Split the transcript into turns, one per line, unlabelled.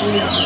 Yeah.